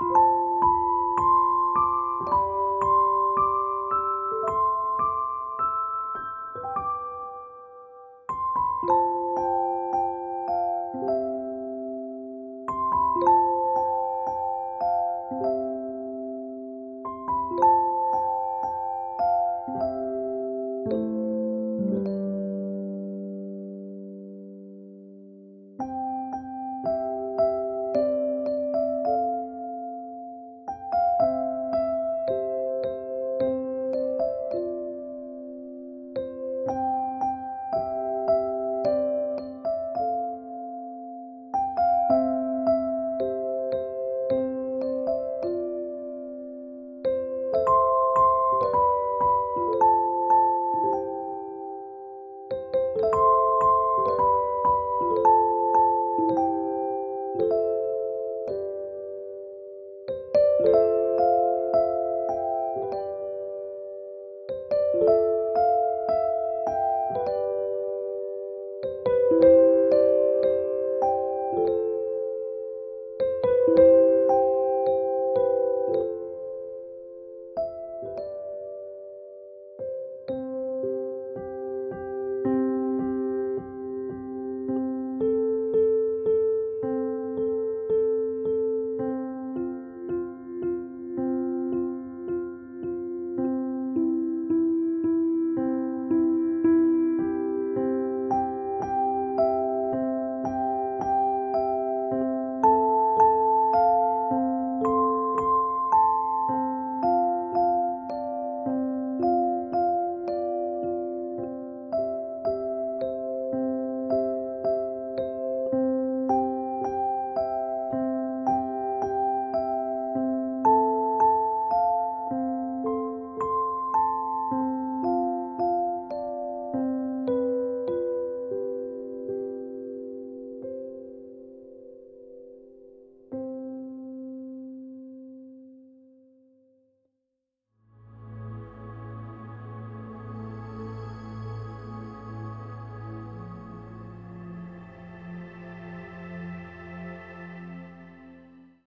you